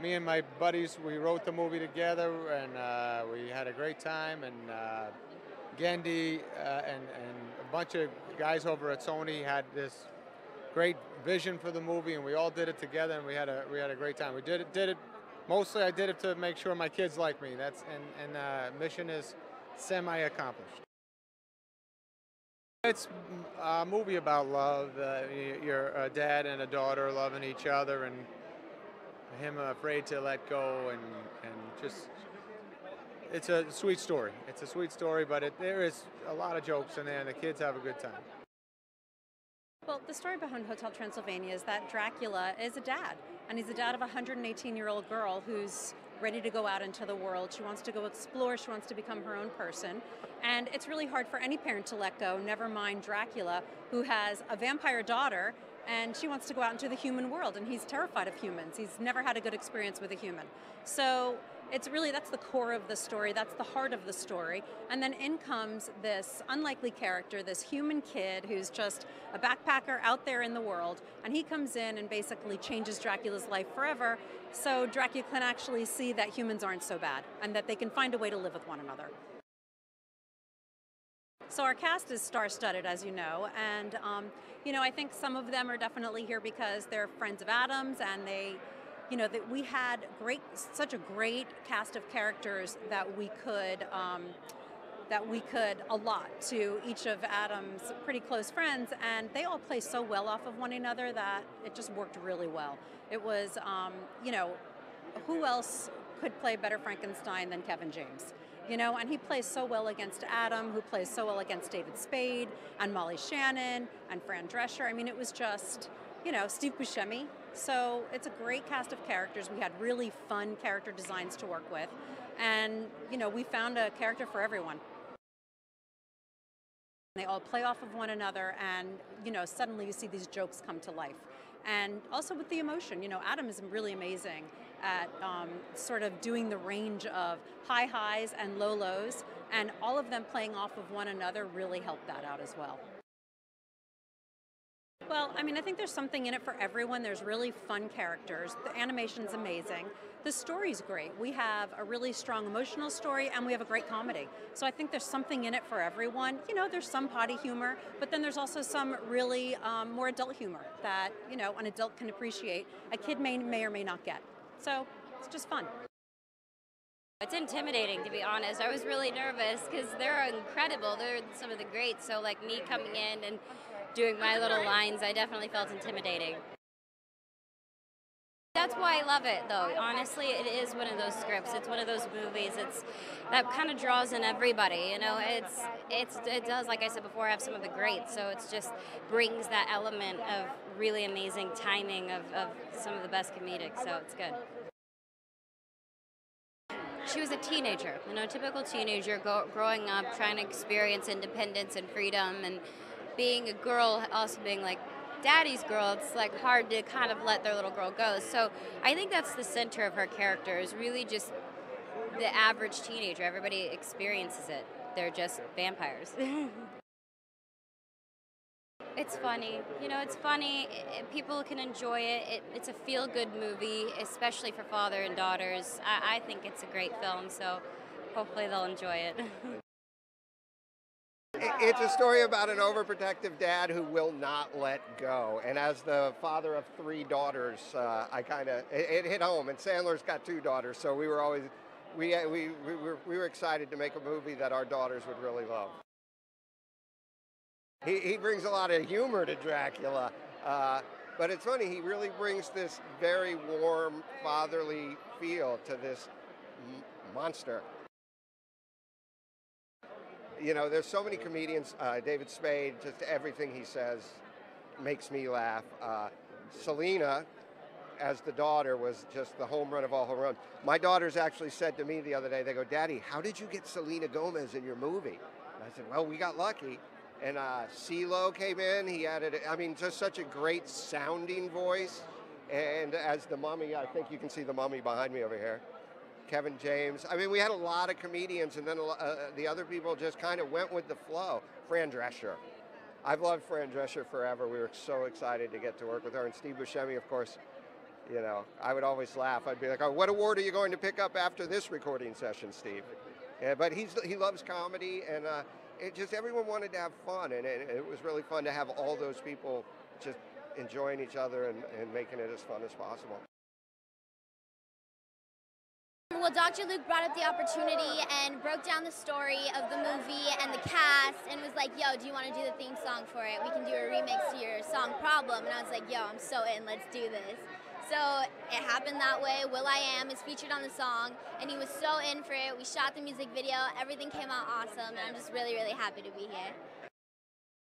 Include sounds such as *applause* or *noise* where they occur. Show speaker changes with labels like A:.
A: me and my buddies, we wrote the movie together, and uh, we had a great time. And uh, Genndy uh, and, and a bunch of guys over at Sony had this great vision for the movie, and we all did it together, and we had a we had a great time. We did it did it mostly. I did it to make sure my kids like me. That's and and uh, mission is semi accomplished. It's a movie about love. Uh, your a dad and a daughter loving each other, and him afraid to let go, and and just it's a sweet story. It's a sweet story, but it, there is a lot of jokes in there, and the kids have a good time.
B: Well, the story behind Hotel Transylvania is that Dracula is a dad, and he's the dad of a 118 year old girl who's ready to go out into the world. She wants to go explore, she wants to become her own person. And it's really hard for any parent to let go, never mind Dracula, who has a vampire daughter and she wants to go out into the human world and he's terrified of humans. He's never had a good experience with a human. So it's really that's the core of the story that's the heart of the story and then in comes this unlikely character this human kid who's just a backpacker out there in the world and he comes in and basically changes dracula's life forever so dracula can actually see that humans aren't so bad and that they can find a way to live with one another so our cast is star-studded, as you know, and um, you know I think some of them are definitely here because they're friends of Adam's, and they you know that we had great such a great cast of characters that we could um, that we could allot to each of Adam's pretty close friends, and they all play so well off of one another that it just worked really well. It was, um, you know, who else could play better Frankenstein than Kevin James? You know, and he plays so well against Adam, who plays so well against David Spade, and Molly Shannon, and Fran Drescher. I mean, it was just, you know, Steve Buscemi, so it's a great cast of characters. We had really fun character designs to work with. And, you know, we found a character for everyone. They all play off of one another, and, you know, suddenly you see these jokes come to life. And also with the emotion, you know, Adam is really amazing at um, sort of doing the range of high highs and low lows, and all of them playing off of one another really helped that out as well. Well, I mean, I think there's something in it for everyone. There's really fun characters. The animation's amazing. The story's great. We have a really strong emotional story and we have a great comedy. So I think there's something in it for everyone. You know, there's some potty humor, but then there's also some really um, more adult humor that, you know, an adult can appreciate. A kid may, may or may not get. So it's just fun.
C: It's intimidating to be honest. I was really nervous because they're incredible. They're some of the greats. So like me coming in and doing my little lines, I definitely felt intimidating. That's why I love it, though. Honestly, it is one of those scripts. It's one of those movies. It's that kind of draws in everybody. You know, it's it's it does, like I said before, have some of the greats. So it's just brings that element of really amazing timing of, of some of the best comedics. So it's good. She was a teenager, you know, typical teenager, go, growing up, trying to experience independence and freedom, and being a girl, also being like daddy's girl, it's like hard to kind of let their little girl go. So I think that's the center of her character is really just the average teenager. Everybody experiences it. They're just vampires. *laughs* it's funny. You know, it's funny. People can enjoy it. it it's a feel good movie, especially for father and daughters. I, I think it's a great film, so hopefully they'll enjoy it. *laughs*
D: It's a story about an overprotective dad who will not let go. And as the father of three daughters, uh, I kind of it, it, hit home. And Sandler's got two daughters, so we were always we we we were, we were excited to make a movie that our daughters would really love. He he brings a lot of humor to Dracula. Uh, but it's funny, he really brings this very warm, fatherly feel to this monster you know, there's so many comedians. Uh, David Spade, just everything he says makes me laugh. Uh, Selena, as the daughter, was just the home run of all home runs. My daughters actually said to me the other day, they go, Daddy, how did you get Selena Gomez in your movie? And I said, Well, we got lucky. And uh, CeeLo came in. He added, I mean, just such a great sounding voice. And as the mummy, I think you can see the mummy behind me over here. Kevin James. I mean, we had a lot of comedians, and then uh, the other people just kind of went with the flow. Fran Drescher. I've loved Fran Drescher forever. We were so excited to get to work with her. And Steve Buscemi, of course, you know, I would always laugh. I'd be like, "Oh, what award are you going to pick up after this recording session, Steve?" Yeah, but he's he loves comedy, and uh, it just everyone wanted to have fun, and it, it was really fun to have all those people just enjoying each other and, and making it as fun as possible.
E: Well, Dr. Luke brought up the opportunity and broke down the story of the movie and the cast and was like, yo, do you want to do the theme song for it? We can do a remix to your song Problem. And I was like, yo, I'm so in, let's do this. So it happened that way. Will I Am is featured on the song, and he was so in for it. We shot the music video, everything came out awesome, and I'm just really, really happy to be here.